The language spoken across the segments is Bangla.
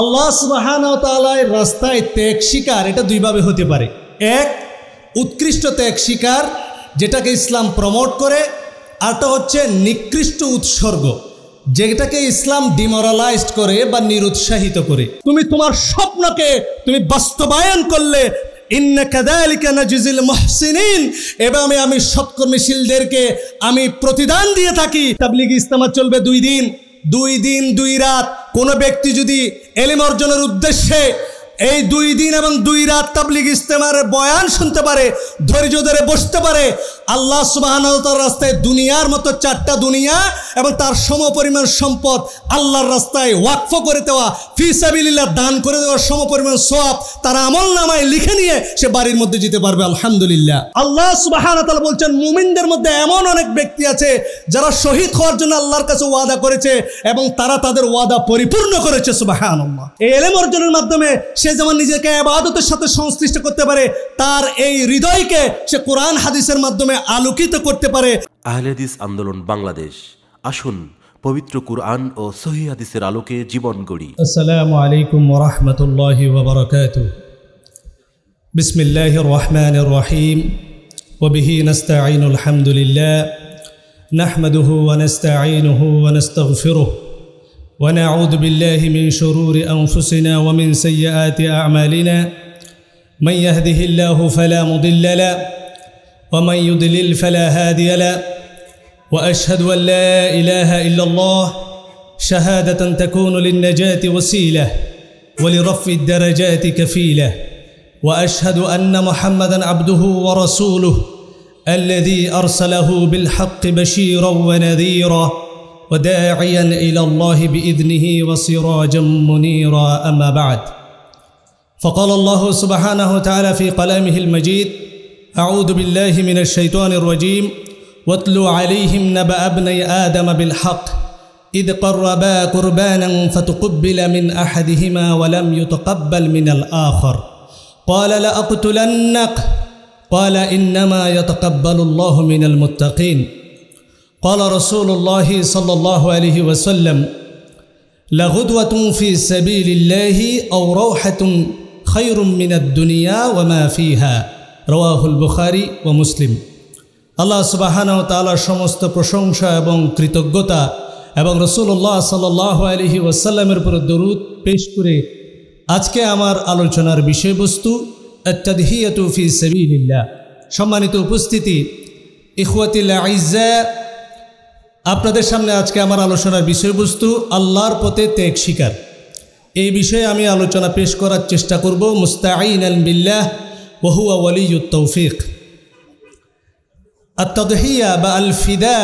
আল্লাহ সুবাহানতালায় রাস্তায় ত্যাগ শিকার, এটা দুইভাবে হতে পারে। এক, উৎকৃষ্ট ত্যাগ শিকার, যেটাকে ইসলাম প্রমোট করে। আরটা হচ্ছে নিকৃষ্ট উৎসর্গ, যেটাকে ইসলাম ডিমোরালাইজড করে বা নিরুৎসাহিত করে। তুমি তোমার স্বপ্নকে তুমি বাস্তবায়ন করলে এবং আমি সৎকর্মীশীলদেরকে আমি প্রতিদান দিয়ে থাকি। তাবলিগ ইস্তেমা চলবে দুই দিন দুই দিন, দুই রাত। কোনো ব্যক্তি যদি এলিম অর্জনের উদ্দেশ্যে এই দুই দিন এবং দুই রাত তাবলিগ ইস্তেমার বয়ান শুনতে পারে, ধৈর্য ধরে বসতে পারে। আল্লাহ সুবাহতার রাস্তায় দুনিয়ার মতো চারটা দুনিয়া এবং তার সম পরিমাণ সম্পদ আল্লাহর রাস্তায় ওয়াকফ করে দেওয়া ফিসাবিল্লাহ দান করে দেওয়ার সম পরিমাণ সোয়াব তার আমল নামায় লিখে নিয়ে সে বাড়ির মধ্যে যেতে পারবে, আলহামদুলিল্লাহ। আল্লাহ সুবাহ বলছেন, মুমিনদের মধ্যে এমন অনেক ব্যক্তি আছে যারা শহীদ হওয়ার জন্য আল্লাহর কাছে ওয়াদা করেছে এবং তারা তাদের ওয়াদা পরিপূর্ণ করেছে সুবাহ এই এলেম অর্জনের মাধ্যমে সে যেমন নিজেকে আবাদতের সাথে সংশ্লিষ্ট করতে পারে তার এই হৃদয়কে সে কোরআন হাদিসের মাধ্যমে আলোকিত করতে পারে আহলেদিস আন্দোলন বাংলাদেশ আসুন পবিত্র কুরআন ও সহি হাদিসের আলোকে জীবন গড়ি আসসালামু আলাইকুম ওরহমতুল্লাহ ওবরকাত بسم الله الرحمن الرحيم وبه نستعين الحمد لله نحمده ونستعينه ونستغفره ونعوذ بالله من شرور أنفسنا ومن سيئات أعمالنا. من يهده الله فلا مضل له ومن يضلل فلا هادي له. وأشهد أن لا إله إلا الله شهادة تكون للنجاة وسيلة ولرفع الدرجات كفيلة. وأشهد أن محمدا عبده ورسوله الذي أرسله بالحق بشيرا ونذيرا. وداعيا إلى الله بإذنه وسراجا منيرا أما بعد. فقال الله سبحانه وتعالى في كلامه المجيد أعوذ بالله من الشيطان الرجيم واتل عليهم نبأ ابني آدم بالحق إذ قربا قربانا فتقبل من أحدهما ولم يتقبل من الآخر. قال لأقتلنك. قال إنما يتقبل الله من المتقين. قال رسول الله صلى الله عليه وسلم لغدوة في سبيل الله أو روحة خير من الدنيا وما فيها رواه البخاري ومسلم আল্লাহ সুবাহানা তালার সমস্ত প্রশংসা এবং কৃতজ্ঞতা এবং রসুল্লাহ সাল্লাহ আলহি ওয়াসাল্লামের উপর দরুদ পেশ করে আজকে আমার আলোচনার বিষয়বস্তু আত্মাদহিয়াতুফি সাবিল্লাহ সম্মানিত উপস্থিতি ইখওয়াতিল্লা আইজা আপনাদের সামনে আজকে আমার আলোচনার বিষয়বস্তু, আল্লাহর পথে ত্যাগ শিকার এই বিষয়ে আমি আলোচনা পেশ করার চেষ্টা করব। মুস্তাঈন আল বিল্লাহ ওহুয়া ওয়ালিউত তৌফিক। আত্মদহিয়া বা আল ফিদা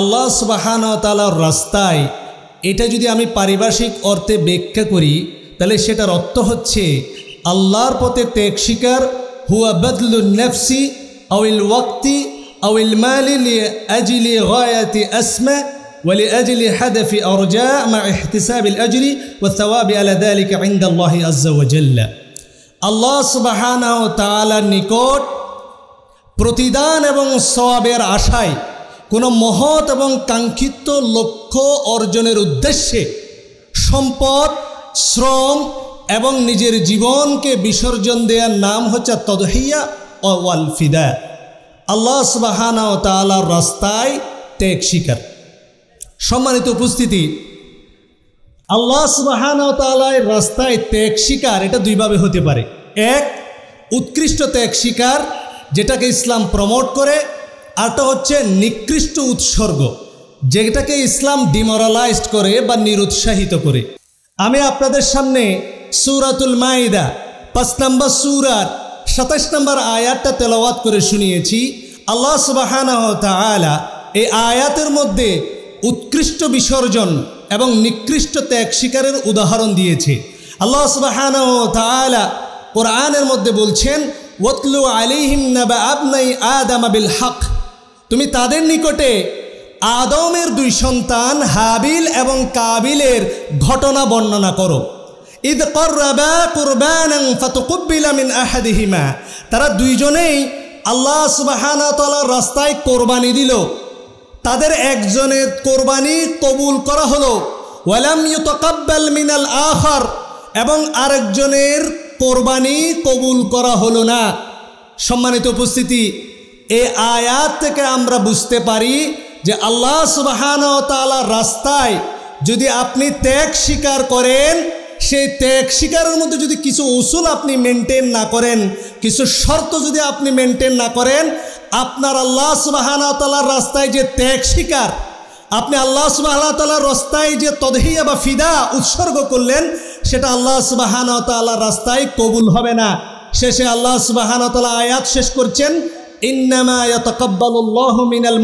আল্লাহ সুবাহান তালার রাস্তায়, এটা যদি আমি পারিভাষিক অর্থে ব্যাখ্যা করি, তাহলে সেটার অর্থ হচ্ছে, আল্লাহর পথে ত্যাগ শিকার হুয়া বদলুল নেফসি আউল ওয়াক্তি أو المال لأجل غاية أسمى ولأجل هدف أرجاء مع احتساب الأجر والثواب على ذلك عند الله عز وجل আল্লাহ সুবাহানা ও তালার নিকট প্রতিদান এবং সবাবের আশায় কোনো মহৎ এবং কাঙ্ক্ষিত লক্ষ্য অর্জনের উদ্দেশ্যে সম্পদ শ্রম এবং নিজের জীবনকে বিসর্জন দেওয়ার নাম হচ্ছে তদহিয়া ও ওয়াল ফিদা আল্লাহ সুবাহানা ও তালার রাস্তায় ত্যাগ শিকার। সম্মানিত উপস্থিতি, আল্লাহ সুবাহানা ও তালার রাস্তায় ত্যাগ শিকার, এটা দুইভাবে হতে পারে। এক, উৎকৃষ্ট ত্যাগ শিকার, যেটাকে ইসলাম প্রমোট করে। আরটা হচ্ছে নিকৃষ্ট উৎসর্গ, যেটাকে ইসলাম ডিমোরালাইজড করে বা নিরুৎসাহিত করে। আমি আপনাদের সামনে সুরাতুল মাইদা, পাঁচ নম্বর সুরার সাতাশ নম্বর আয়াতটা তেলাওয়াত করে শুনিয়েছি। আল্লাহ সুবাহানা তালা এই আয়াতের মধ্যে উৎকৃষ্ট বিসর্জন এবং নিকৃষ্ট ত্যাগ শিকারের উদাহরণ দিয়েছে। আল্লাহ সুবাহানা কোরআনের মধ্যে বলছেন ওতলু আলিহিম নাবা আবনাই আদাম আবিল হক। তুমি তাদের নিকটে আদমের দুই সন্তান হাবিল এবং কাবিলের ঘটনা বর্ণনা করো। ঈদ করবা কুরবানাং তারা দুইজনেই আল্লাহ সুবাহানা তালার রাস্তায় কোরবানি দিল। তাদের একজনের কোরবানি কবুল করা হলো। ওয়ালাম ইউতাকাব্বাল মিনাল আখার, এবং আরেকজনের কোরবানি কবুল করা হলো না। সম্মানিত উপস্থিতি, এ আয়াত থেকে আমরা বুঝতে পারি যে আল্লাহ সুবাহান তালার রাস্তায় যদি আপনি ত্যাগ স্বীকার করেন সেই ত্যাগ শিকারের মধ্যে যদি কিছু উসুল আপনি মেনটেন না করেন, কিছু শর্ত যদি আপনি মেনটেন না করেন, আপনার আল্লাহ সুবাহান তালার রাস্তায় যে ত্যাগ শিকার, আপনি আল্লাহ সুবাহ তালার রাস্তায় যে তদহিয়া বা ফিদা উৎসর্গ করলেন, সেটা আল্লাহ সুবাহান তাল্লাহ রাস্তায় কবুল হবে না। শেষে আল্লাহ সুবাহান তালা আয়াত শেষ করছেন মিনাল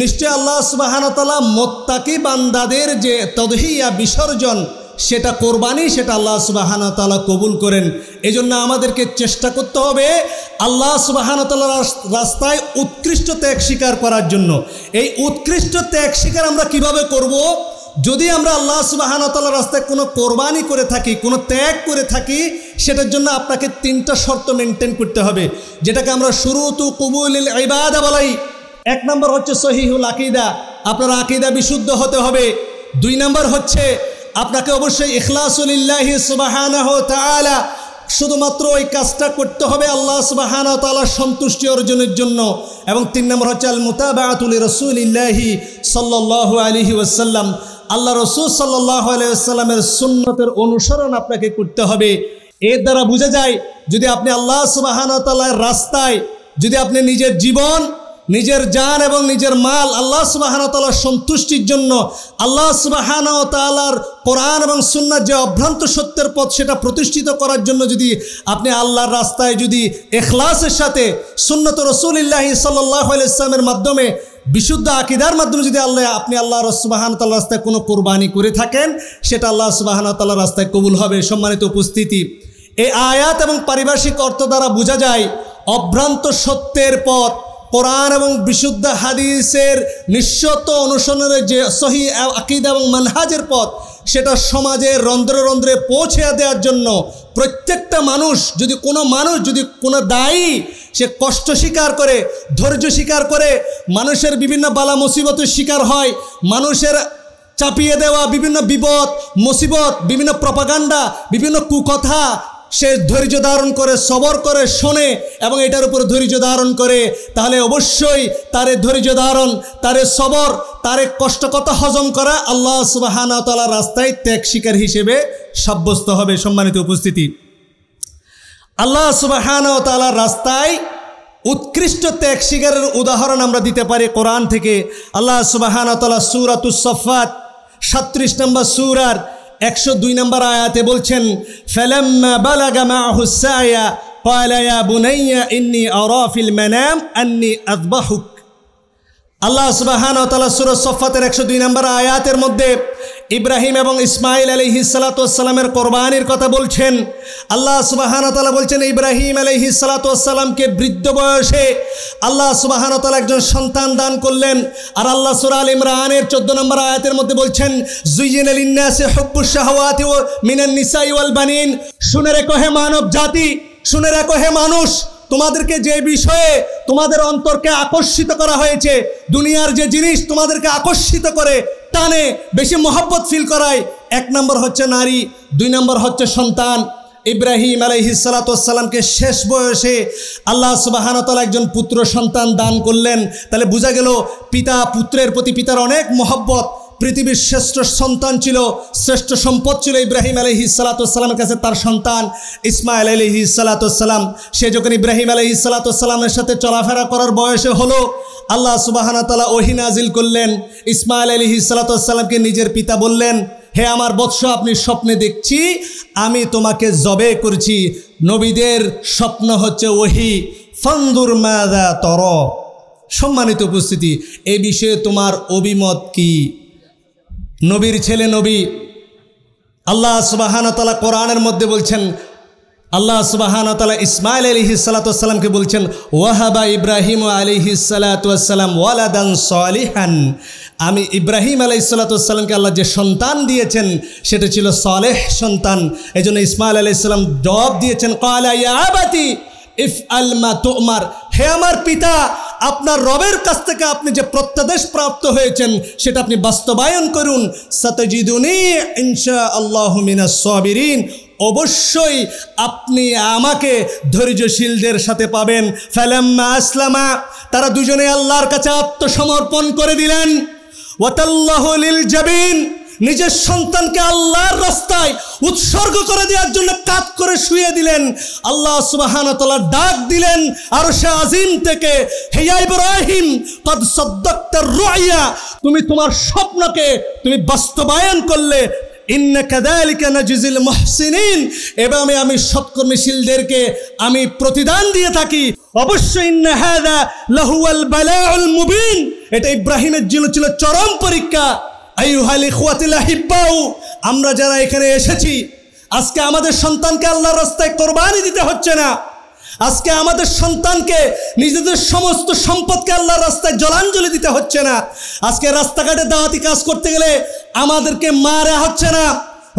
নিশ্চয় আল্লাহ সুবাহান তালা মোত্তাকি বান্দাদের যে তদহিয়া, বিসর্জন সেটা কোরবানি, সেটা আল্লাহ সুবাহান তালা কবুল করেন। এই জন্য আমাদেরকে চেষ্টা করতে হবে আল্লাহ সুবাহান তাল্লাহ রাস্তায় উৎকৃষ্ট ত্যাগ স্বীকার করার জন্য। এই উৎকৃষ্ট ত্যাগ স্বীকার আমরা কীভাবে করব? যদি আমরা আল্লাহ সুবাহানতাল্লাহ রাস্তায় কোনো কোরবানি করে থাকি, কোনো ত্যাগ করে থাকি, সেটার জন্য আপনাকে তিনটা শর্ত মেনটেন করতে হবে। যেটাকে আমরা শুরু তু কবুল ইবাদা বলাই। এক নম্বর হচ্ছে সহিহুল আকিদা। আপনার আকিদা বিশুদ্ধ হতে হবে। দুই নম্বর হচ্ছে আপনাকে অবশ্যই ইখলাসুলিল্লাহি সুবাহানাহ তাআলা শুধুমাত্র ওই কাজটা করতে হবে আল্লাহ সুবাহান তালার সন্তুষ্টি অর্জনের জন্য। এবং তিন নম্বর হচ্ছে আল মুতাবাতুল রসুল ইল্লাহি সাল্লাহ আলহি ওয়াসাল্লাম। আল্লাহ রসুল সাল্লাহ আলাইসাল্লামের সুন্নতের অনুসরণ আপনাকে করতে হবে। এর দ্বারা বোঝা যায়, যদি আপনি আল্লাহ সুবাহান তালার রাস্তায় যদি আপনি নিজের জীবন নিজের জান এবং নিজের মাল আল্লাহ সুবাহানতালার সন্তুষ্টির জন্য আল্লাহ সুবাহান তালার কোরআন এবং সুন্নার যে অভ্রান্ত সত্যের পথ সেটা প্রতিষ্ঠিত করার জন্য যদি আপনি আল্লাহর রাস্তায় যদি এখলাসের সাথে সুন্নত রসুলিল্লাহি সাল্লাহ ইসলামের মাধ্যমে বিশুদ্ধ আকিদার মাধ্যমে যদি আল্লাহ আপনি আল্লাহ রসবাহান তাল্লাহ রাস্তায় কোনো কোরবানি করে থাকেন, সেটা আল্লাহ সুবাহান তাল্লাহ রাস্তায় কবুল হবে। সম্মানিত উপস্থিতি, এই আয়াত এবং পারিভাষিক অর্থ দ্বারা বোঝা যায় অভ্রান্ত সত্যের পথ কোরআন এবং বিশুদ্ধ হাদিসের নিঃস্বত অনুসরণের যে সহি আকিদ এবং মানহাজের পথ, সেটা সমাজে রন্ধ্রে রন্ধ্রে পৌঁছে দেওয়ার জন্য প্রত্যেকটা মানুষ, যদি কোনো মানুষ, যদি কোনো দায়ী, সে কষ্ট স্বীকার করে, ধৈর্য স্বীকার করে, মানুষের বিভিন্ন বালা মুসিবতের শিকার হয়, মানুষের চাপিয়ে দেওয়া বিভিন্ন বিপদ, মুসিবত, বিভিন্ন প্রপাগান্ডা, বিভিন্ন কুকথা সে ধৈর্য ধারণ করে, সবর করে, শোনে এবং এটার উপর ধৈর্য ধারণ করে। তাহলে অবশ্যই তারে ধৈর্য ধারণ, তারে সবর, তারে কষ্টকতা হজম করা আল্লাহ সুবাহানা তালা রাস্তায় ত্যাগ শিকার হিসেবে সাব্যস্ত হবে সম্মানিত উপস্থিতি। আল্লাহ সুবাহানা তালার রাস্তায় উৎকৃষ্ট ত্যাগ শিকারের উদাহরণ আমরা দিতে পারি কোরআন থেকে। আল্লাহ সুবাহানা তালা সুরাতুসফাত সাত্রিশ নম্বর সুরার একশো দুই নম্বর আয়াতে বলছেন পয়লায়া বুনাইয়া ইন্নি আল্লাহ সুবাহান তালা সুরজ একশো দুই নম্বর আয়াতের মধ্যে ইব্রাহিম এবং ইসমাইল আলী হিসালাতামের কোরবানির কথা বলছেন। আল্লাহ সুবাহান তালা বলছেন, ইব্রাহিম আলী হিসালাতামকে বৃদ্ধ বয়সে আল্লাহ সুবাহান তালা একজন সন্তান দান করলেন। আর আল্লাহ সুরাল ইমরানের চোদ্দ নম্বর আয়াতের মধ্যে বলছেন জুইন আল ইন্নাসে হব্বুস শাহওয়াতি ও মিনান নিসাই ওয়াল বানিন। শুনে রেখো হে মানব জাতি, শুনে রেখো হে মানুষ, তোমাদেরকে যে বিষয়ে তোমাদের অন্তরকে আকর্ষিত করা হয়েছে, দুনিয়ার যে জিনিস তোমাদেরকে আকর্ষিত করে টানে বেশি মহব্বত ফিল করায়। এক নম্বর হচ্ছে নারী, দুই নম্বর হচ্ছে সন্তান। ইব্রাহিম আলহিসালাতামকে শেষ বয়সে আল্লাহ সুবাহানতালা একজন পুত্র সন্তান দান করলেন। তাহলে বোঝা গেল, পিতা পুত্রের প্রতি পিতার অনেক মহব্বত। পৃথিবীর শ্রেষ্ঠ সন্তান ছিল, শ্রেষ্ঠ সম্পদ ছিল ইব্রাহিম আলহি সালাতামের কাছে তার সন্তান ইসমাইল আলহি সালাতাম সে যখন ইব্রাহিম আলহি সালাতামের সাথে চলাফেরা করার বয়সে হলো, আল্লাহ সুবাহানা তালা ওহিনাজিল করলেন। ইসমাইল আলহি সালাতামকে নিজের পিতা বললেন, হে আমার বৎস, আপনি স্বপ্নে দেখছি, আমি তোমাকে জবে করছি। নবীদের স্বপ্ন হচ্ছে ওহি। ফন্দুর মাদা তর। সম্মানিত উপস্থিতি, এ বিষয়ে তোমার অভিমত কি? নবীর ছেলে নবী। আল্লাহ সুবাহানতালা কোরআনের মধ্যে বলছেন, আল্লাহ সুবাহানতালা ইসমাইল আলহি সালাতামকে বলছেন, ওয়াহাবা ইব্রাহিম আলিহি সালাতাম ওয়ালাদান সলিহান। আমি ইব্রাহিম আলাই সালাতামকে আল্লাহ যে সন্তান দিয়েছেন, সেটা ছিল সলেহ সন্তান। এই জন্য ইসমাইল আলাইসাল্লাম জবাব দিয়েছেন কালাইয়াবাতি ইফ আলমা তোমার। হে আমার পিতা আপনার রবের কাছ থেকে আপনি যে প্রত্যাদেশ প্রাপ্ত হয়েছেন, সেটা আপনি বাস্তবায়ন করুন। সতজিদুনি ইনশা আল্লাহ মিনাস সাবিরিন। অবশ্যই আপনি আমাকে ধৈর্যশীলদের সাথে পাবেন। ফালাম্মা আসলামা, তারা দুজনে আল্লাহর কাছে আত্মসমর্পণ করে দিলেন। ওয়াতাল্লাহ লিল জাবিন নিজের সন্তানকে আল্লাহর রাস্তায় উৎসর্গ করে দেওয়ার জন্য কাত করে শুয়ে দিলেন। আল্লাহ সুবাহান ডাক দিলেন আর সে আজিম থেকে হেয়া ইব্রাহিম, কদ সদ্দক্তার রুইয়া, তুমি তোমার স্বপ্নকে তুমি বাস্তবায়ন করলে। আমি প্রতিদান দিয়ে থাকি। অবশ্যই এটা ইব্রাহিমের জন্য ছিল চরম পরীক্ষা। আমরা যারা এখানে এসেছি, আজকে আমাদের সন্তানকে আল্লাহর রাস্তায় কোরবানি দিতে হচ্ছে না। আজকে আমাদের সন্তানকে, নিজেদের সমস্ত সম্পদকে আল্লাহর রাস্তায় জলাঞ্জলি দিতে হচ্ছে না। আজকে রাস্তাঘাটে দাওয়াতি কাজ করতে গেলে আমাদেরকে মারা হচ্ছে না,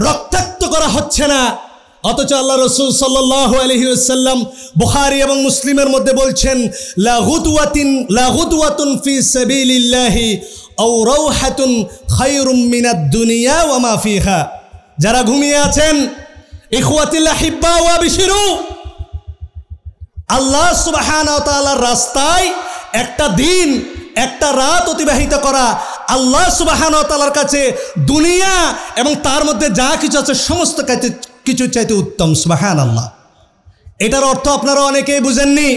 রক্তাক্ত করা হচ্ছে না। অথচ আল্লাহ রসুল সাল্লাহ আলহিউসাল্লাম বুখারি এবং মুসলিমের মধ্যে বলছেন লাহুদওয়াতিন লাহুদওয়াতুন ফি সাবিলিল্লাহি দুনিয়া ওয়া মা যারা ঘুমিয়ে আছেন, ইখওয়াতিল আহিব্বা ওয়া বিশিরু আল্লাহ সুবাহান তালার রাস্তায় একটা দিন, একটা রাত অতিবাহিত করা আল্লাহ সুবাহান তালার কাছে দুনিয়া এবং তার মধ্যে যা কিছু আছে সমস্ত কিছু চাইতে উত্তম সুবাহান আল্লাহ এটার অর্থ আপনারা অনেকেই বুঝেননি।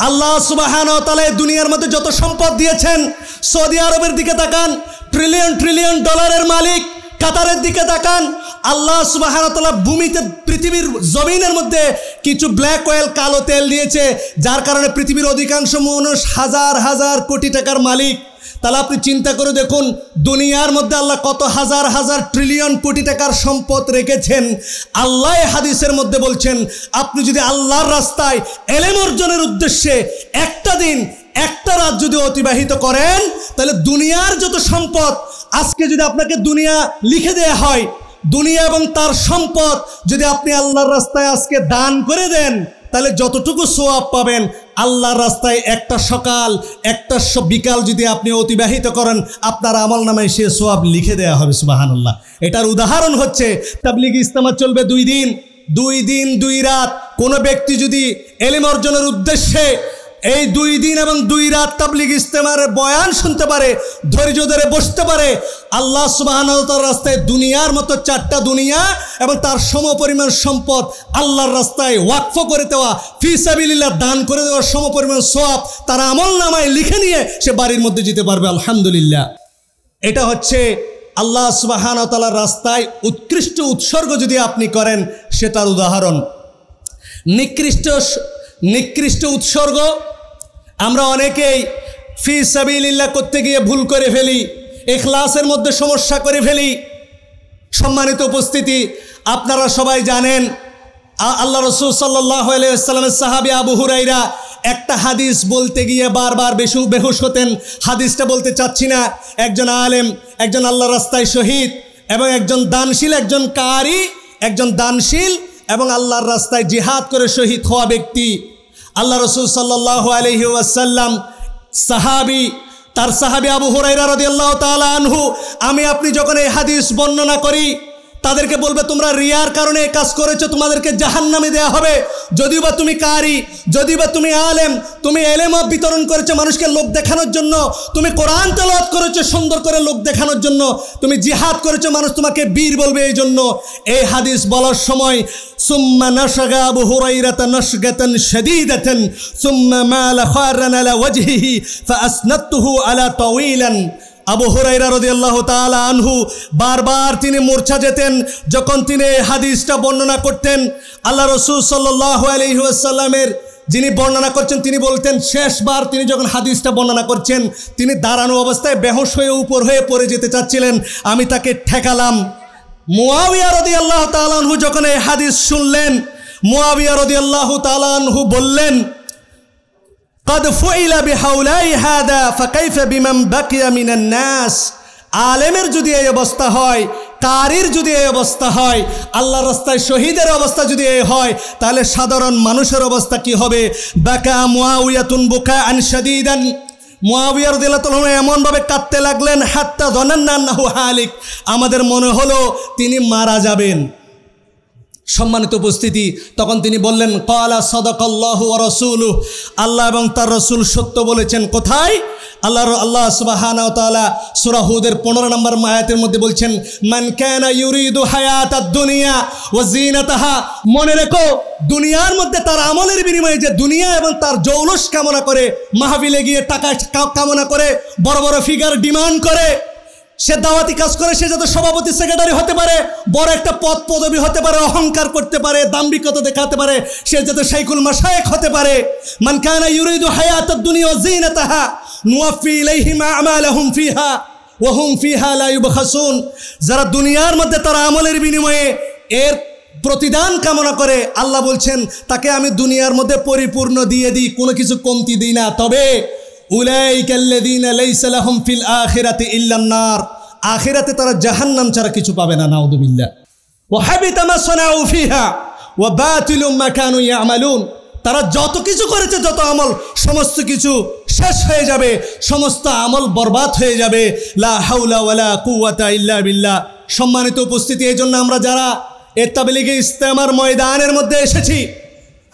আল্লাহ সুবাহান তালে দুনিয়ার মধ্যে যত সম্পদ দিয়েছেন সৌদি আরবের দিকে তাকান ট্রিলিয়ন ট্রিলিয়ন ডলারের মালিক কাতারের দিকে তাকান, আল্লাহ সুবাহানতলা ভূমিতে পৃথিবীর জমিনের মধ্যে কিছু ব্ল্যাক অয়েল কালো তেল দিয়েছে, যার কারণে পৃথিবীর অধিকাংশ মানুষ হাজার হাজার কোটি টাকার মালিক। তাহলে আপনি চিন্তা করে দেখুন, দুনিয়ার মধ্যে আল্লাহ কত হাজার হাজার ট্রিলিয়ন কোটি টাকার সম্পদ রেখেছেন। আল্লাহ হাদিসের মধ্যে বলছেন, আপনি যদি আল্লাহর রাস্তায় এলেম অর্জনের উদ্দেশ্যে একটা দিন, একটা রাত যদি অতিবাহিত করেন, তাহলে দুনিয়ার যত সম্পদ আজকে যদি আপনাকে দুনিয়া লিখে দেয়া হয়, দুনিয়া এবং তার সম্পদ যদি আপনি আল্লাহর রাস্তায় আজকে দান করে দেন, তাহলে যতটুকু সোয়াব পাবেন, আল্লাহর রাস্তায় একটা সকাল, একটা বিকাল যদি আপনি অতিবাহিত করেন, আপনার আমল নামায় সে সোয়াব লিখে দেওয়া হবে সুবাহান আল্লাহ এটার উদাহরণ হচ্ছে, তাবলিগ ইস্তামা চলবে দুই দিন দুই দিন, দুই রাত। কোনো ব্যক্তি যদি এলিম অর্জনের উদ্দেশ্যে এই দুই দিন এবং দুই রাত তাবলিগ ইস্তেমার বয়ান শুনতে পারে, ধৈর্য ধরে বসতে পারে। আল্লাহ সুবাহর রাস্তায় দুনিয়ার মতো চারটা দুনিয়া এবং তার সমপরিমাণ সম্পদ আল্লাহর রাস্তায় ওয়াকফ করে দেওয়া, ফি সাবিল্লাহ দান করে দেওয়ার সমপরিমাণ সোয়াব তার আমল নামায় লিখে নিয়ে সে বাড়ির মধ্যে যেতে পারবে, আলহামদুলিল্লাহ। এটা হচ্ছে আল্লাহ সুবাহান তালার রাস্তায় উৎকৃষ্ট উৎসর্গ যদি আপনি করেন, সে তার উদাহরণ। নিকৃষ্ট নিকৃষ্ট উৎসর্গ। আমরা অনেকেই ফি সাবিল্লাহ করতে গিয়ে ভুল করে ফেলি, এখলাসের মধ্যে সমস্যা করে ফেলি। সম্মানিত উপস্থিতি, আপনারা সবাই জানেন আল্লাহ রসুল সাল্লাহ আলাইসাল্লামের সাহাবি আবু হুরাইরা একটা হাদিস বলতে গিয়ে বারবার বেশু বেহুশ হতেন। হাদিসটা বলতে চাচ্ছি না। একজন আলেম, একজন আল্লাহ রাস্তায় শহীদ এবং একজন দানশীল, একজন কারি, একজন দানশীল এবং আল্লাহর রাস্তায় জিহাদ করে শহীদ হওয়া ব্যক্তি। আল্লাহ রসুল সাল্লাহ আলহি ওয়াসাল্লাম, সাহাবি, তার সাহাবি আবু হুরাইরা রদি আল্লাহ আনহু, আমি আপনি যখন এই হাদিস বর্ণনা করি তাদেরকে বলবে, তোমরা রিয়ার কারণে কাজ করেছ, তোমাদেরকে জাহান নামে দেওয়া হবে। যদিও বা তুমি কারি যদিও বা তুমি আলেম, তুমি এলেম বিতরণ করেছ মানুষকে লোক দেখানোর জন্য, তুমি কোরআন তেলত করেছ সুন্দর করে লোক দেখানোর জন্য, তুমি জিহাদ করেছ মানুষ তোমাকে বীর বলবে এই জন্য। এই হাদিস বলার সময়, সুম্মা নশগা আবু হুরাইরাতা নশগাতান সুম্মা মালা খারান আলা ওয়াজহিহি ফাআসনাতুহু আলা তাওয়িলান। আবু হুরাইরা রদিয়াল্লাহ তালা আনহু বারবার তিনি মূর্ছা যেতেন, যখন তিনি হাদিসটা বর্ণনা করতেন, আল্লাহ রসুল সাল্লাহ আলহিহাসাল্লামের যিনি বর্ণনা করছেন, তিনি বলতেন, শেষবার তিনি যখন হাদিসটা বর্ণনা করছেন, তিনি দাঁড়ানো অবস্থায় বেহস হয়ে উপর হয়ে পড়ে যেতে চাচ্ছিলেন। আমি তাকে ঠেকালাম। মুয়াবিয়া রদি আল্লাহ তালানহু যখন এই হাদিস শুনলেন মুয়াবিয়া রদি আল্লাহ তালানহু বললেন কদ ফুইলা বিহাউলাই হাদা ফাকাইফা বিমাম বাকিয়া মিনান নাস আলেমের যদি এই অবস্থা হয়, কারির যদি এই অবস্থা হয় আল্লাহ রাস্তায় শহীদের অবস্থা যদি এই হয়, তাহলে সাধারণ মানুষের অবস্থা কি হবে? বাকা মুয়াউয়াতুন বুকা আন শাদীদান মোয়াবিয়ার দিলাতলম এমনভাবে কাঁদতে লাগলেন, হাত্তা ধনান্না হালিক। আমাদের মনে হলো তিনি মারা যাবেন। সম্মানিত উপস্থিতি, তখন তিনি বললেন, কলা সদকাল্লাহ রসুল আল্লাহ এবং তার রসুল সত্য বলেছেন, কোথায়? আল্লাহ আল্লাহ সুবাহানা তাআলা সূরা হুদের 15 নম্বর মায়াতের মধ্যে বলছেন, মান কানা ইউরিদু হায়াতাদ দুনিয়া ওয়া জিনাতাহা মনে রেখো, দুনিয়ার মধ্যে তার আমলের বিনিময়ে যে দুনিয়া এবং তার জৌলস কামনা করে মাহাবিলে গিয়ে টাকা কামনা করে, বড় বড় ফিগার ডিমান্ড করে সে দাওয়াতি কাজ করে, সে যাতে সভাপতি সেক্রেটারি হতে পারে, বড় একটা পদ পদবি হতে পারে, অহংকার করতে পারে, দাম্ভিকতা দেখাতে পারে, সে যাতে শাইকুল মাশায়েখ হতে পারে। মান কানা ইউরিদু হায়াতাদ দুনিয়া জিনাতাহা নুওয়াফি ইলাইহিম আমালাহুম ফিহা, ওয়া হুম ফিহা লা ইউবখাসুন। যারা দুনিয়ার মধ্যে তার আমলের বিনিময়ে এর প্রতিদান কামনা করে, আল্লাহ বলছেন, তাকে আমি দুনিয়ার মধ্যে পরিপূর্ণ দিয়ে দিই, কোনো কিছু কমতি দিই না। তবে ফিল আখিরাতি ইল্লান নার। আখিরাতে তারা জাহান্নাম ছাড়া কিছু পাবে না ইয়ামালুন। তারা যত কিছু করেছে, যত আমল, সমস্ত কিছু শেষ হয়ে যাবে, সমস্ত আমল বরবাদ হয়ে যাবে। লা কুওয়াতা ইল্লা বিল্লাহ। সম্মানিত উপস্থিতি এই জন্য আমরা যারা এ তাবলিগে ইস্তেমার ময়দানের মধ্যে এসেছি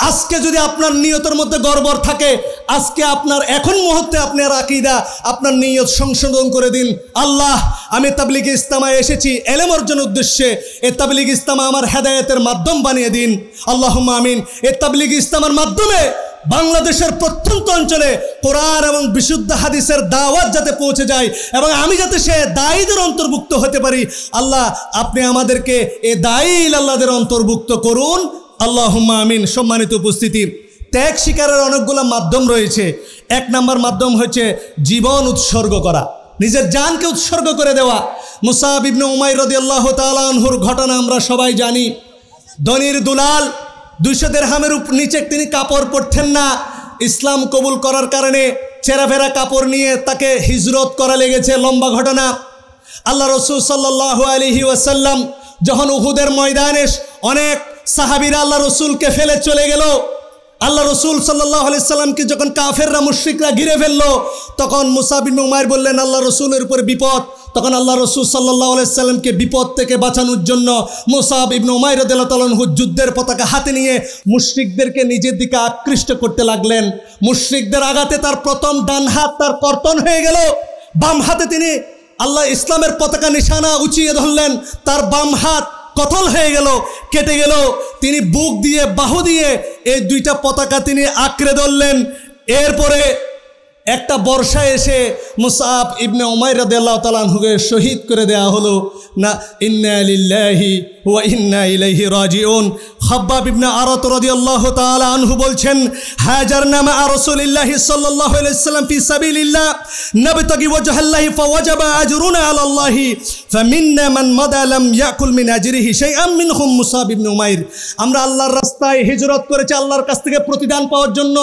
আজকে যদি আপনার নিয়তের মধ্যে গড়বড় থাকে, আজকে আপনার এখন মুহূর্তে আপনার আকিদা, আপনার নিয়ত সংশোধন করে দিন। আল্লাহ, আমি তাবলিগ ইস্তামায় এসেছি, এলেম অর্জন উদ্দেশ্যে এ তাবলিগ ইস্তামা আমার হেদায়েতের মাধ্যম বানিয়ে দিন। আল্লাহ আমিন। এ তাবলিগ ইস্তামার মাধ্যমে বাংলাদেশের প্রত্যন্ত অঞ্চলে কোরআন এবং বিশুদ্ধ হাদিসের দাওয়াত যাতে পৌঁছে যায় এবং আমি যাতে সে দায়ীদের অন্তর্ভুক্ত হতে পারি, আল্লাহ, আপনি আমাদেরকে এ দায়ী আল্লাহদের অন্তর্ভুক্ত করুন। আল্লাহ আমিন, সম্মানিত উপস্থিতি ত্যাগ শিকারের অনেকগুলো মাধ্যম রয়েছে। এক নাম্বার মাধ্যম হচ্ছে জীবন উৎসর্গ করা। নিজের জানকে উৎসর্গ করে দেওয়া। মুসাব উমাই রদি আল্লাহ তালানহুর ঘটনা আমরা সবাই জানি। ধনির দুলাল দুইশো দেড়হামের নিচে তিনি কাপড় পরতেন না। ইসলাম কবুল করার কারণে চেরাফেরা কাপড় নিয়ে তাকে হিজরত করা লেগেছে। লম্বা ঘটনা। আল্লাহ রসুল সাল্লাহ আলহি ওয়াসাল্লাম যখন উহুদের ময়দানে অনেক সাহাবিরা আল্লাহ রসুলকে ফেলে চলে গেল। আল্লাহ রসুল সাল্লাহ আলাইসাল্লামকে যখন কাফেররা, মুশ্রিকরা ঘিরে ফেলল, তখন মুসাবিন উমায়ের বললেন, আল্লাহ রসুলের উপর বিপদ। তখন আল্লাহ রসুল সাল্লাহ আলাইসাল্লামকে বিপদ থেকে বাঁচানোর জন্য মুসাব ইবন উমায় রদুল্লাহ যুদ্ধের পতাকা হাতে নিয়ে মুশ্রিকদেরকে নিজের দিকে আকৃষ্ট করতে লাগলেন। মুশ্রিকদের আঘাতে তার প্রথম ডান হাত তার কর্তন হয়ে গেল। বাম হাতে তিনি আল্লাহ ইসলামের পতাকা নিশানা উঁচিয়ে ধরলেন। তার বাম হাত কতল হয়ে গেল, কেটে গেল। তিনি বুক দিয়ে বাহু দিয়ে এই দুইটা পতাকা তিনি আঁকড়ে ধরলেন। এরপরে একটা বর্ষা এসে মুসাফ ইবনে ওমাই রাদিয়াল্লাহু তাআলাহুকে শহীদ করে দেয়া হলো, না, ইন্না লিল্লাহি ওয়া ইন্না ইলাইহি রাজিউন। খাব্বাব ইবনে আরাত রাদিয়াল্লাহু তাআলা আনহু বলছেন হাজারনা মা রাসূলিল্লাহি সাল্লাল্লাহু আলাইহি ওয়াসাল্লাম ফি সাবিলিল্লাহ, নাবতাগি ওয়াজহাল্লাহি ফাওয়াজাবা আজরুনা আলাল্লাহি ফামিন্না মান মাদা লাম ইয়াকুল মিন আজরিহি শাইআম মিনহুম মুসাব ইবনে উমাইর। আমরা আল্লাহর রাস্তায় হিজরত করেছি আল্লাহর কাছ থেকে প্রতিদান পাওয়ার জন্য।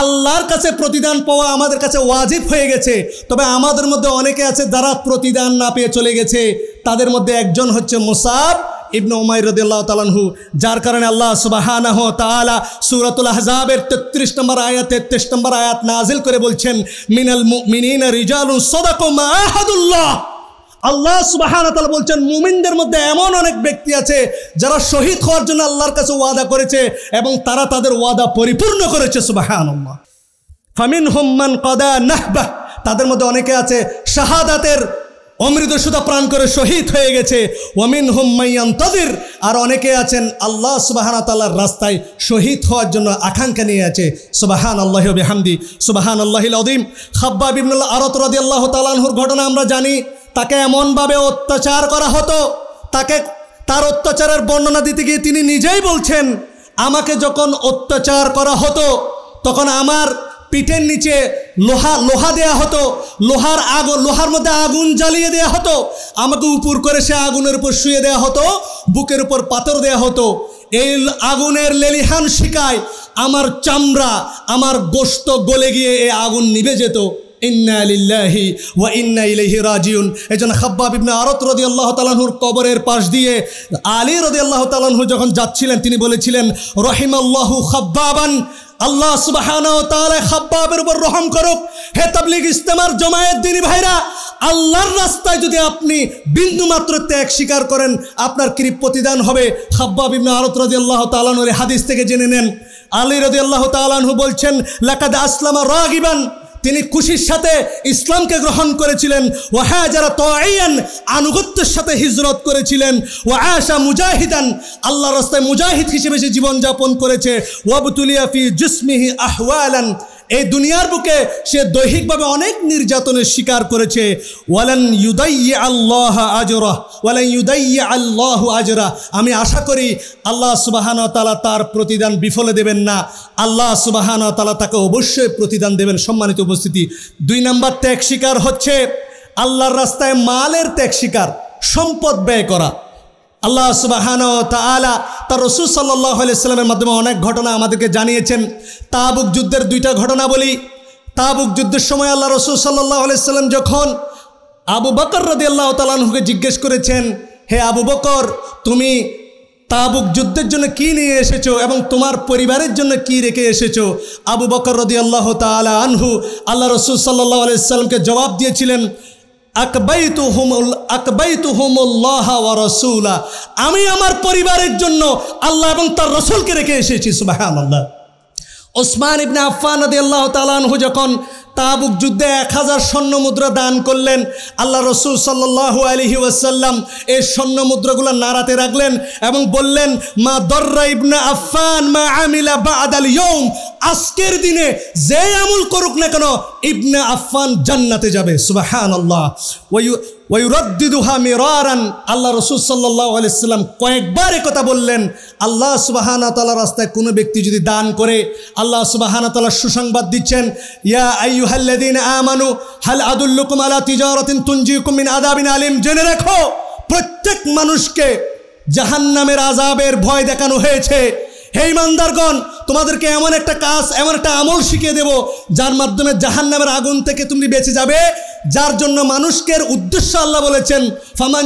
আল্লাহর কাছে প্রতিদান পাওয়া আমাদের কাছে ওয়াজিব হয়ে গেছে। তবে আমাদের মধ্যে অনেকে আছে যারা প্রতিদান না পেয়ে চলে গেছে। তাদের মধ্যে একজন হচ্ছে মুসাব ইবনে উমাই রদিল্লাহ তালানহু যার কারণে আল্লাহ সুবাহানাহ তালা সুরাতুল আহজাবের তেত্রিশ নম্বর আয়াত, তেত্রিশ নম্বর আয়াত নাজিল করে বলছেন, মিনাল মিনিন সদাকুম আহাদুল্লাহ। আল্লাহ সুবাহান বলছেন, মুমিনদের মধ্যে এমন অনেক ব্যক্তি আছে যারা শহীদ হওয়ার জন্য আল্লাহর কাছে ওয়াদা করেছে এবং তারা তাদের ওয়াদা পরিপূর্ণ করেছে সুবাহান ফামিন হোম্মান কদা নাহবাহ, তাদের মধ্যে অনেকে আছে শাহাদাতের অমৃত সুতা প্রাণ করে শহীদ হয়ে গেছে। ওয়ামিন হোম্মাইয়ান তাদের আর অনেকে আছেন আল্লাহ সুবাহান তাল্লাহর রাস্তায় শহীদ হওয়ার জন্য আকাঙ্ক্ষা নিয়ে আছে। সুবাহান আল্লাহ হামদি সুবাহান আল্লাহিল অদিম খাব্বা বিবনুল্লাহ আরত রদি আল্লাহ তালানহুর ঘটনা আমরা জানি। তাকে এমনভাবে অত্যাচার করা হতো, তাকে তার অত্যাচারের বর্ণনা দিতে গিয়ে তিনি নিজেই বলছেন, আমাকে যখন অত্যাচার করা হতো, তখন আমার পিঠের নিচে লোহা লোহা দেয়া হতো, লোহার আগুন লোহার মধ্যে আগুন জ্বালিয়ে দেয়া হতো, আমাকে উপর করে সে আগুনের উপর শুয়ে দেয়া হতো, বুকের উপর পাথর দেয়া হতো। এই আগুনের লেলিহান শিকায় আমার চামড়া, আমার গোস্ত গলে গিয়ে এই আগুন নিভে যেত। ইন্না লিল্লাহি ওয়া ইন্না রাজিউন। আরত রাদিয়াল্লাহু তাআলাহুর কবরের পাশ দিয়ে আলী রাদিয়াল্লাহু তাআলাহু যখন যাচ্ছিলেন, তিনি বলেছিলেন খাব্বাবান, আল্লাহ খাব্বাবের উপর রহম করুক। হে তাবলিগ ইস্তেমার ভাইরা, আল্লাহর রাস্তায় যদি আপনি বিন্দু মাত্র ত্যাগ স্বীকার করেন, আপনার কি প্রতিদান হবে? খাব্বাব ইবনে আরত রাদিয়াল্লাহু তাআলাহুর এই হাদিস থেকে জেনে নেন। আলী আল্লাহ তাআলাহু বলছেন, লাকাদ আসলামা রাগিবান। তিনি খুশির সাথে ইসলামকে গ্রহণ করেছিলেন। ও হ্যাঁ যারা তয়েন আনুগত্যের সাথে হিজরত করেছিলেন। ও আশা মুজাহিদান আল্লাহ রাস্তায় মুজাহিদ হিসেবে সে জীবনযাপন করেছে। ওয়াবতুলিয়াফি জুসমিহি আহওয়ালান এই দুনিয়ার বুকে সে দৈহিকভাবে অনেক নির্যাতনের শিকার করেছে। ওয়ালান ইউদাইয়া আল্লাহ আজরা, ওয়ালান ইউদাইয়া আল্লাহ আজরা। আমি আশা করি আল্লাহ সুবাহান তালা তার প্রতিদান বিফলে দেবেন না। আল্লাহ সুবাহান তালা তাকে অবশ্যই প্রতিদান দেবেন সম্মানিত উপস্থিতি। দুই নাম্বার ত্যাগ শিকার হচ্ছে আল্লাহর রাস্তায় মালের ত্যাগ শিকার, সম্পদ ব্যয় করা। আল্লাহ সুবাহান তালা তার রসুল সাল্লাহ সাল্লামের মাধ্যমে অনেক ঘটনা আমাদেরকে জানিয়েছেন। তাবুক যুদ্ধের দুইটা ঘটনা বলি। তাবুক যুদ্ধের সময় আল্লাহ রসুল সাল্লাহ সাল্লাম যখন আবু বকর রদি আল্লাহ তালাহুকে জিজ্ঞেস করেছেন, হে আবু বকর, তুমি তাবুক যুদ্ধের জন্য কি নিয়ে এসেছ এবং তোমার পরিবারের জন্য কি রেখে এসেছ? আবু বকর রদি আল্লাহ তালা আনহু আল্লাহ রসুল সাল্লাহ আলাইসাল্লামকে জবাব দিয়েছিলেন আমি আমার পরিবারের জন্য আল্লাহ এবং তার রসুলকে রেখে এসেছি, সুবহানাল্লাহ। ওসমান ইবনে আফফান রাদিয়াল্লাহু তাআলা আনহু যখন তাবুক যুদ্ধে এক হাজার স্বর্ণ মুদ্রা দান করলেন, আল্লাহ রসুল সাল্লাহ আলহি ওয়াসাল্লাম এই স্বর্ণ মুদ্রাগুলো নাড়াতে রাখলেন এবং বললেন, মা দর্রা ইবনা আফফান, মা আমিলা বা আদাল ইয়ম আজকের দিনে যে আমল করুক না কেন, ইবনে আফফান জান্নাতে যাবে। সুবাহান আল্লাহ ওয়ুরদ্দিদুহা মিরারান। আল্লাহ রসুল সাল্লাহ আলাইসাল্লাম কয়েকবার কথা বললেন। আল্লাহ সুবাহানা তালা রাস্তায় কোনো ব্যক্তি যদি দান করে, আল্লাহ সুবাহানা তালা সুসংবাদ দিচ্ছেন, ইয়া আইয়ুহাল্লাদিন আমানু, হাল আদুল্লুকুম আলা তিজারাতিন তুনজিকুম মিন আদাবিন আলিম। জেনে রাখো, প্রত্যেক মানুষকে জাহান্নামের আজাবের ভয় দেখানো হয়েছে। হে ইমানদারগণ, তোমাদেরকে এমন একটা কাজ, এমন একটা আমল শিখিয়ে দেব, যার মাধ্যমে জাহান নামের আগুন থেকে তুমি বেঁচে যাবে। যার জন্য মানুষকে উদ্দেশ্য আল্লাহ বলেছেন, ফামান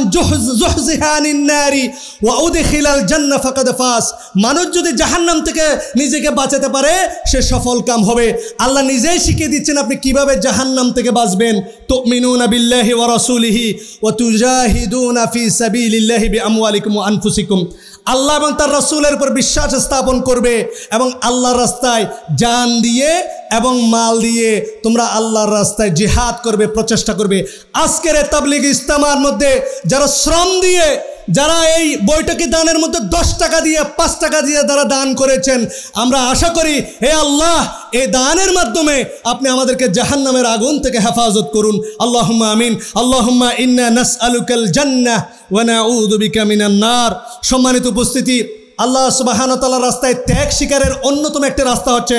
জোহজিহানিনারি ওয়াউদে খিলাল জান্না ফাকাদ ফাস। মানুষ যদি জাহান্নাম থেকে নিজেকে বাঁচাতে পারে, সে সফল কাম হবে। আল্লাহ নিজেই শিখিয়ে দিচ্ছেন আপনি কীভাবে জাহান্নাম থেকে বাঁচবেন। তো মিনুনা বিল্লাহি ওয়া রাসূলিহি ওয়া তুজাহিদুনা ফি সাবিলিল্লাহি বিআমওয়ালিকুম ওয়া আনফুসিকুম। আল্লাহ এবং তার রসুলের উপর বিশ্বাস স্থাপন করবে এবং আল্লাহর রাস্তায় জান দিয়ে এবং মাল দিয়ে তোমরা আল্লাহর রাস্তায় জেহাদ করবে, প্রচেষ্টা করবে। আজকের এ তাবলিগ ইস্তামার মধ্যে যারা শ্রম দিয়ে যারা এই বইটাকে দানের মধ্যে দশ টাকা দিয়ে, পাঁচ টাকা দিয়ে তারা দান করেছেন, আমরা আশা করি হে আল্লাহ, এই দানের মাধ্যমে আপনি আমাদেরকে জাহান নামের আগুন থেকে হেফাজত করুন। আল্লাহম্মা আমিন। আল্লাহম্মা ইন্না নাস আলুকাল জান্না ওয়ানা উদুবিকা মিনান্নার সম্মানিত উপস্থিতি আল্লাহ সুবাহানতাল্লাহ রাস্তায় ত্যাগ শিকারের অন্যতম একটা রাস্তা হচ্ছে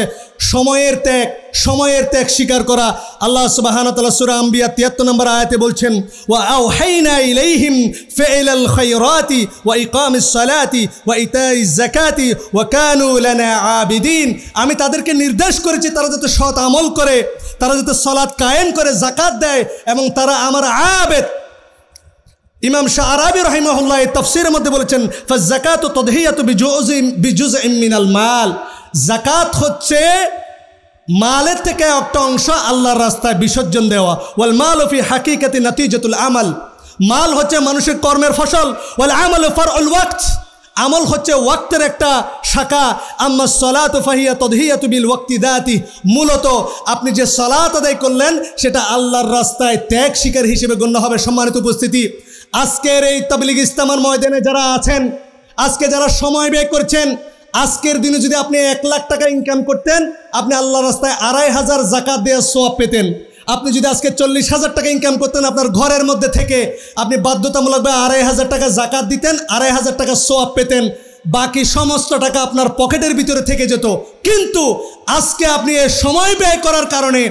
সময়ের ত্যাগ। সময়ের ত্যাগ স্বীকার করা। আল্লাহ সুবাহানতাল্লাহ সুরা আম্বিয়া তিয়াত্তর নম্বর আয়াতে বলছেন, ওয়া আও হাইনা ওয়া সালাতি ওয়া জাকাতি ওয়া আবিদিন। আমি তাদেরকে নির্দেশ করেছি তারা যাতে সৎ আমল করে, তারা যাতে সলাৎ কায়েম করে জাকাত দেয় এবং তারা আমার আবেদ। ইমাম শাহ আরাবি রহিমহুল্লাহ তফসিরের মধ্যে বলেছেন জাকাত তদহিয়াত বিজুজ মিনাল মাল। জাকাত হচ্ছে মালের থেকে একটা অংশ আল্লাহর রাস্তায় বিসর্জন দেওয়া। ওয়াল মাল ফি হাকিকাতি নাতিজাতুল আমাল। মাল হচ্ছে মানুষের কর্মের ফসল। ওয়াল আমাল ফর অল ওয়াক্ত। আমল হচ্ছে ওয়াক্তের একটা শাখা। আম্মা সলাত ফাহিয়া তদহিয়াত বিল ওয়াক্তি দাতি। মূলত আপনি যে সলাত আদায় করলেন, সেটা আল্লাহর রাস্তায় ত্যাগ শিকার হিসেবে গণ্য হবে সম্মানিত উপস্থিতি। আজকের এই তাবলিগ ইস্তামার ময়দানে যারা আছেন, আজকে যারা সময় ব্যয় করছেন, আজকের দিনে যদি আপনি এক লাখ টাকা ইনকাম করতেন, আপনি আল্লাহ রাস্তায় আড়াই হাজার জাকাত দেওয়ার সোয়াব পেতেন। আপনি যদি আজকে চল্লিশ হাজার টাকা ইনকাম করতেন, আপনার ঘরের মধ্যে থেকে আপনি বাধ্যতামূলকভাবে আড়াই হাজার টাকা জাকাত দিতেন, আড়াই হাজার টাকা সোয়াব পেতেন। বাকি সমস্ত টাকা আপনার পকেটের ভিতরে থেকে যেত। কিন্তু আজকে আপনি এ সময় ব্যয় করার কারণে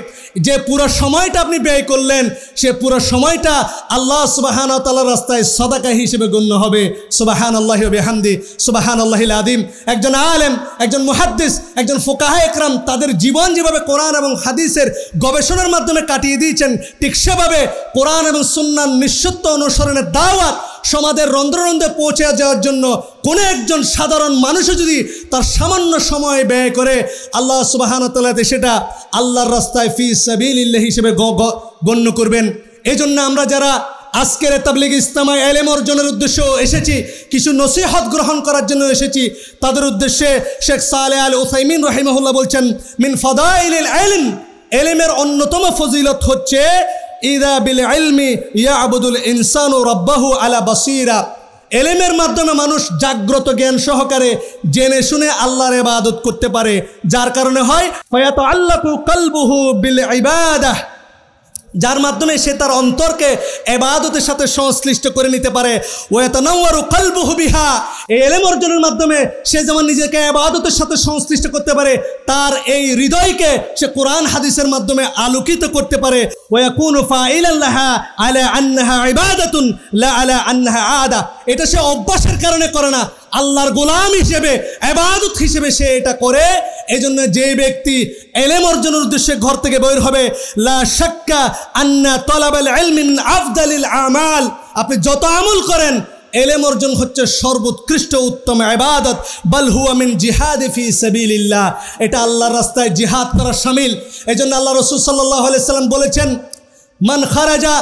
যে পুরো সময়টা আপনি ব্যয় করলেন, সে পুরো সময়টা আল্লাহ সুবাহান তাল্লাহ রাস্তায় সদাকা হিসেবে গণ্য হবে। সুবাহান আল্লাহ হামদি সুবাহান আল্লাহ আদিম একজন আলেম, একজন মুহাদ্দিস, একজন ফোকাহা একরাম তাদের জীবন যেভাবে কোরআন এবং হাদিসের গবেষণার মাধ্যমে কাটিয়ে দিয়েছেন, ঠিক সেভাবে কোরআন এবং সুন্নান নিঃসত্ব অনুসরণের দাওয়াত সমাজের রন্ধ্র রন্ধ্রে পৌঁছে যাওয়ার জন্য কোনো একজন সাধারণ মানুষও যদি তার সামান্য সময় ব্যয় করে, আল্লাহ সুবাহানতাল্লাতে সেটা আল্লাহর রাস্তায় ফি সাবিল্লাহ হিসেবে গণ্য করবেন। এই জন্য আমরা যারা আজকের তাবলিগ ইসলামায় এলেম অর্জনের উদ্দেশ্য এসেছি, কিছু নসিহত গ্রহণ করার জন্য এসেছি, তাদের উদ্দেশ্যে শেখ সালে আল ওসাইমিন রহিমহুল্লাহ বলছেন, মিন ফদাইল এলম এলেমের অন্যতম ফজিলত হচ্ছে, ইদা বিল ইলমি ইয়া আবুদুল ইনসান ও রব্বাহু আলা বাসিরা এলেমের মাধ্যমে মানুষ জাগ্রত জ্ঞান সহকারে জেনে শুনে আল্লাহর এবাদত করতে পারে, যার কারণে হয় আল্লাহ কলবুহু বিল ইবাদাহ। যার মাধ্যমে সে তার অন্তরকে এবাদতের সাথে সংশ্লিষ্ট করে নিতে পারে। ওয়াতানাওয়ারু কালবুহু বিহা। এই এলেম অর্জনের মাধ্যমে সে যেমন নিজেকে এবাদতের সাথে সংশ্লিষ্ট করতে পারে, তার এই হৃদয়কে সে কোরআন হাদিসের মাধ্যমে আলোকিত করতে পারে। লা আদা। এটা সে অভ্যাসের কারণে করে না। আল্লাহর গোলাম হিসেবে এবাদত হিসেবে সে এটা করে। এই জন্য যে ব্যক্তি এলেম অর্জনের উদ্দেশ্যে ঘর থেকে বের হবে, লা শাক্কা আন্না এলমিন আমাল। আপনি যত আমল করেন, এলেম অর্জন হচ্ছে সর্বোৎকৃষ্ট উত্তম এবাদত বল হুয়ামিন জিহাদ ফি সাবিলিল্লাহ। এটা আল্লাহর রাস্তায় জিহাদ করা সামিল। এই জন্য আল্লাহ রসুল সাল্লাহ সাল্লাম বলেছেন, মান খারাজা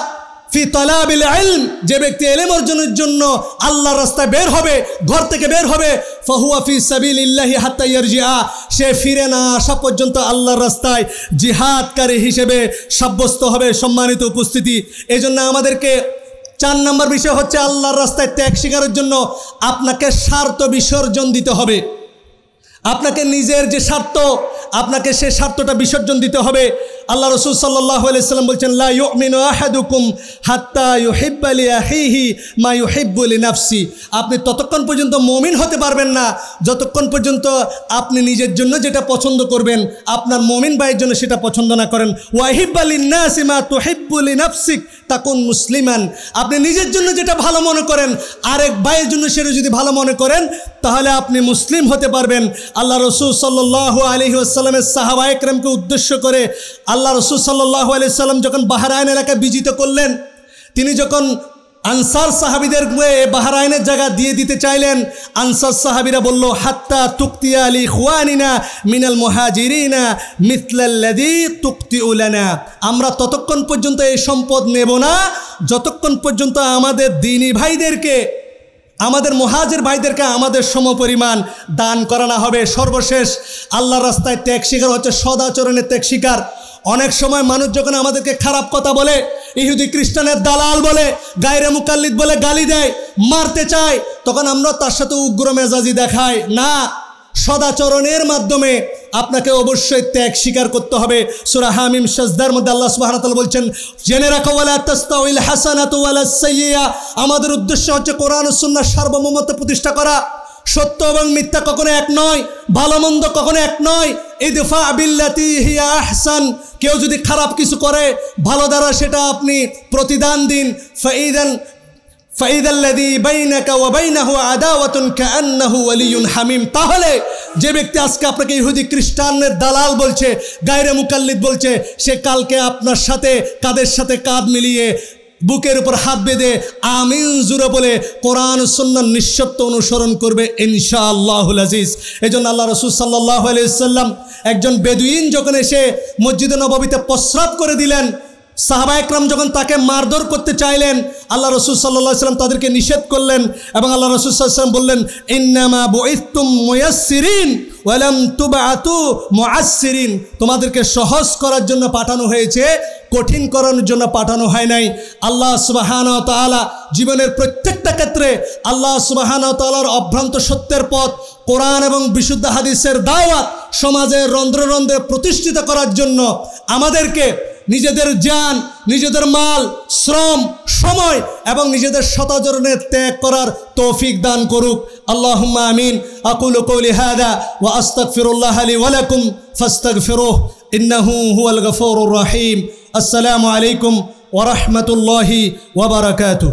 ফি তলাবিল ইলম, যে ব্যক্তি এলেম অর্জনের জন্য আল্লাহর রাস্তায় বের হবে, ঘর থেকে বের হবে, ফাহুয়া ফি সাবিল ইল্লাহি হাত্তা ইয়ারজিআ, সে ফিরে না আসা পর্যন্ত আল্লাহর রাস্তায় জিহাদকারী হিসেবে সাব্যস্ত হবে সম্মানিত উপস্থিতি। এই জন্য আমাদেরকে চার নম্বর বিষয় হচ্ছে আল্লাহর রাস্তায় ত্যাগ শিকারের জন্য আপনাকে স্বার্থ বিসর্জন দিতে হবে। আপনাকে নিজের যে স্বার্থ, আপনাকে সে স্বার্থটা বিসর্জন দিতে হবে। আল্লাহ রসুল সাল্লাহ আলাইসাল্লাম বলছেন, লা ইউমিনু আহাদুকুম হাত্তা ইউহিব্বালি আহিহি মা ইউহিব্বুলি নাফসি আপনি ততক্ষণ পর্যন্ত মমিন হতে পারবেন না। যতক্ষণ পর্যন্ত আপনি নিজের জন্য যেটা পছন্দ করবেন, আপনার মমিন ভাইয়ের জন্য সেটা পছন্দ না করেন। ওয়াহিব্বালি নাসিমা তুহিব্বুলি নাফসিক তাকুন মুসলিমান। আপনি নিজের জন্য যেটা ভালো মনে করেন, আরেক ভাইয়ের জন্য সেটা যদি ভালো মনে করেন, তাহলে আপনি মুসলিম হতে পারবেন। আল্লাহ রসুল সাল্লাহ আলহি আসাল্লামের সাহাবা উদ্দেশ্য করে আল্লাহ রসুল সাল্লাহ আলি সাল্লাম যখন বাহারায়ন এলাকায় বিজিত করলেন, তিনি যখন আনসার সাহাবিদের বাহারাইনের জায়গা দিয়ে দিতে চাইলেন, আনসার সাহাবিরা বলল, হাত্তা তুক্তি আলী খুয়ানিনা মিনাল মহাজিরিনা মিথলাল্লাদি তুক্তি উলানা আমরা ততক্ষণ পর্যন্ত এই সম্পদ নেব না, যতক্ষণ পর্যন্ত আমাদের দিনী ভাইদেরকে, আমাদের মহাজের ভাইদেরকে আমাদের সমপরিমাণ দান করানো হবে। সর্বশেষ আল্লাহ রাস্তায় ত্যাগ শিকার হচ্ছে সদাচরণের ত্যাগ শিকার। অনেক সময় মানুষ যখন আমাদেরকে খারাপ কথা বলে, ইহুদি খ্রিস্টানের দালাল বলে, গায়রে মুকাল্লিদ বলে গালি দেয়, মারতে চায়, তখন আমরা তার সাথে উগ্র মেজাজি দেখাই, না, সদাচরণের মাধ্যমে আপনাকে অবশ্যই ত্যাগ স্বীকার করতে হবে। সুরা হামিম সাজদার মধ্যে আল্লাহ সুবাহতাল বলছেন, জেনে রাখো, ওয়ালা তাস্তাউল হাসানাত আমাদের উদ্দেশ্য হচ্ছে কোরআন ও সুন্নাহর সার্বভৌমত্ব প্রতিষ্ঠা করা। সত্য এবং মিথ্যা কখনো এক নয়, ভালো মন্দ কখনো এক নয়। ইদফা বিল্লাতি হিয়া আহসান। কেউ যদি খারাপ কিছু করে, ভালো দ্বারা সেটা আপনি প্রতিদান দিন। ফাইদান তাহলে যে ব্যক্তি আজকে আপনাকে ইহুদি খ্রিস্টানের দালাল বলছে, গায়রে মুকাল্লিদ বলছে, সে কালকে আপনার সাথে, কাদের সাথে কাঁধ মিলিয়ে বুকের উপর হাত বেঁধে আমিন জুড়ে বলে কোরআন সন্ন্যান নিঃশব্দ অনুসরণ করবে ইনশা আল্লাহুল আজিজ। এই জন্য আল্লাহ রসুল সাল্লাহ আলাইসাল্লাম একজন বেদুইন যখন এসে মসজিদে নবাবিতে প্রস্রাব করে দিলেন, সাহাবা একরাম যখন তাকে মারধর করতে চাইলেন, আল্লাহ রসুল সাল্লাহ সাল্লাম তাদেরকে নিষেধ করলেন এবং আল্লাহ রসুল সাল্লাম বললেন, ইন্নামা বইতুম ময়াসিরিন ওয়ালাম তুবাতু মুআসসিরিন, তোমাদেরকে সহজ করার জন্য পাঠানো হয়েছে, কঠিন করানোর জন্য পাঠানো হয় নাই। আল্লাহ সুবাহান তালা জীবনের প্রত্যেকটা ক্ষেত্রে আল্লাহ সুবাহান তালার অভ্রান্ত সত্যের পথ, কোরআন এবং বিশুদ্ধ হাদিসের দাওয়াত সমাজের রন্ধ্র রন্ধ্রে প্রতিষ্ঠিত করার জন্য আমাদেরকে নিজেদের যান নিজেদের মাল, শ্রম, সময় এবং নিজেদের সতাচরণে ত্যাগ করার তৌফিক দান করুক। আল্লাহ আমিন। আকুল কৌলি হাদা আস্তক ফিরুল্লাহ আলী ওয়ালাকুম ফিরোহ ইন্নাহু হুয়াল গফর রহিম। আসসালামু আলাইকুম ওরহমতুল্লাহি ওবরাকাতু